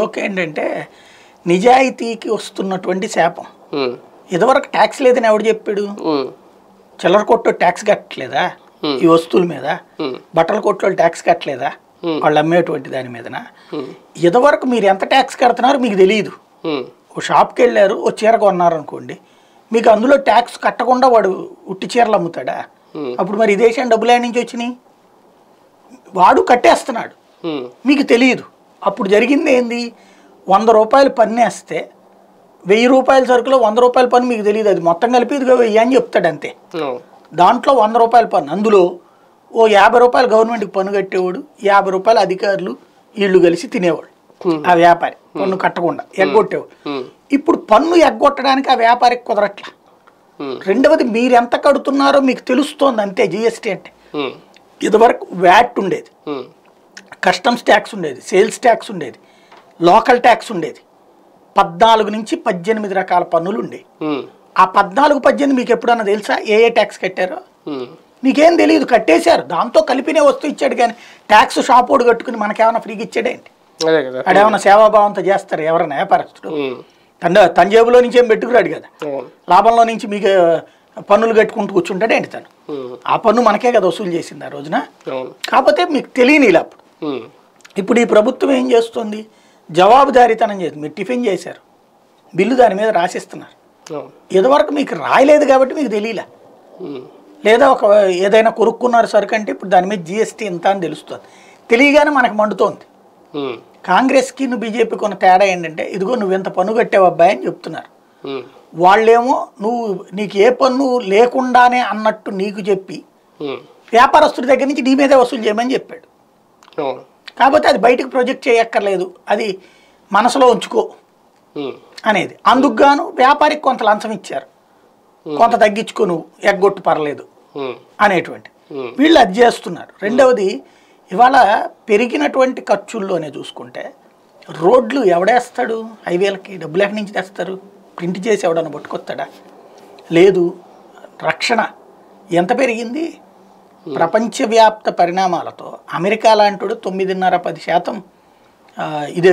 Joke ఏంటంటే నిజాయితీకి వస్తున్నటువంటి శాపం. ఇదివరకు ట్యాక్స్ లేదని ఎవడు చెప్పాడు? చిల్లర కొట్టు ట్యాక్స్ కట్టలేదా? ఈ వస్తువుల మీద. బట్టల కొట్లు ట్యాక్స్ కట్టలేదా. వాళ్ళు అమ్మేటువంటి దాని మీదన? ఇదివరకు మీరు ఎంత ట్యాక్స్ కడుతున్నారో మీకు తెలియదు ఓ షాప్కి వెళ్ళారు ఓ చీర కొన్నారు అనుకోండి మీకు అందులో ట్యాక్స్ కట్టకుండా వాడు ఉట్టి చీరలు అమ్ముతాడా. అప్పుడు మరి ఈ దేశం డబ్బులు నుంచి వచ్చినాయి? వాడు కట్టేస్తున్నాడు. మీకు తెలియదు అప్పుడు జరిగింది ఏంది? వంద రూపాయలు పన్నేస్తే వెయ్యి రూపాయల సరుకులో వంద రూపాయల పన్ను మీకు తెలియదు. అది మొత్తం కలిపి ఇదిగో వెయ్యి అని చెప్తాడు అంతే. దాంట్లో వంద రూపాయల పన్ను. అందులో ఓ యాభై రూపాయలు గవర్నమెంట్కి పన్ను కట్టేవాడు. యాభై రూపాయలు అధికారులు వీళ్ళు కలిసి తినేవాడు ఆ వ్యాపారి పన్ను కట్టకుండా ఎగ్గొట్టేవాడు. ఇప్పుడు పన్ను ఎగ్గొట్టడానికి ఆ వ్యాపారికి కుదరట్ల? రెండవది మీరు ఎంత కడుతున్నారో మీకు తెలుస్తోంది అంతే జిఎస్టీ అంటే. ఇదివరకు వ్యాట్ ఉండేది. కస్టమ్స్ ట్యాక్స్ ఉండేది సేల్స్ ట్యాక్స్ ఉండేది లోకల్ ట్యాక్స్ ఉండేది. పద్నాలుగు నుంచి పద్దెనిమిది రకాల పన్నులు ఉండేవి. ఉమ్, ఆ పద్నాలుగు పద్దెనిమిది మీకు ఎప్పుడన్నా తెలుసా? ఏ ఏ ట్యాక్స్ కట్టారో? మీకేం తెలియదు కట్టేశారు. దాంతో కలిపినే వస్తువు ఇచ్చాడు కానీ ట్యాక్స్ షాప్ ఓడి కట్టుకుని మనకేమైనా ఫ్రీగా ఇచ్చాడేంటి ఆడేమన్నా సేవాభావంతో చేస్తారు? ఎవరైనా వ్యాపారస్తుడు తన తన జేబులో నుంచి ఏం పెట్టుకురాడు కదా? లాభంలో నుంచి మీకు పన్నులు కట్టుకుంటూ కూర్చుంటాడేంటి తను? ఆ పన్ను మనకే కదా వసూలు చేసింది ఆ రోజున. కాకపోతే మీకు తెలియని ఇలా ఇప్పుడు ఈ ప్రభుత్వం ఏం చేస్తుంది? జవాబుదారీతనం చేసి మీరు టిఫిన్ చేశారు. బిల్లు దాని మీద రాసిస్తున్నారు. ఇదివరకు మీకు రాయలేదు కాబట్టి మీకు తెలియలే. లేదా ఒక ఏదైనా కొనుక్కున్నారు సరుకు అంటే ఇప్పుడు దాని మీద జిఎస్టీ ఇంత అని తెలుస్తుంది. తెలియగానే మనకు మండుతోంది. కాంగ్రెస్కి నువ్వు బీజేపీకి ఉన్న తేడా ఏంటంటే ఇదిగో నువ్వు ఎంత పన్ను కట్టావు అబ్బాయి అని చెప్తున్నారు. వాళ్ళేమో నువ్వు నీకు ఏ పన్ను లేకుండానే అన్నట్టు నీకు చెప్పి వ్యాపారస్తుడి దగ్గర నుంచి నీ మీదే వసూలు చేయమని చెప్పాడు. కాకపోతే అది బయటకు ప్రొజెక్ట్ చేయక్కర్లేదు. అది మనసులో ఉంచుకో అనేది. అందుకు గాను వ్యాపారికి కొంత లంచం ఇచ్చారు. కొంత తగ్గించుకో నువ్వు ఎగ్గొట్టు పర్లేదు అనేటువంటి. వీళ్ళు అది చేస్తున్నారు. రెండవది ఇవాళ పెరిగినటువంటి ఖర్చుల్లోనే చూసుకుంటే రోడ్లు ఎవడేస్తాడు? హైవేలకి డబ్బులు ఎక్కడి నుంచి తెస్తారు? ప్రింట్ చేసి ఎవడన్నా పట్టుకొస్తాడా? లేదు. రక్షణ ఎంత పెరిగింది? Hmm. ప్రపంచవ్యాప్త పరిణామాలతో అమెరికా లాంటి తొమ్మిదిన్నర పది శాతం ఆ, ఇదే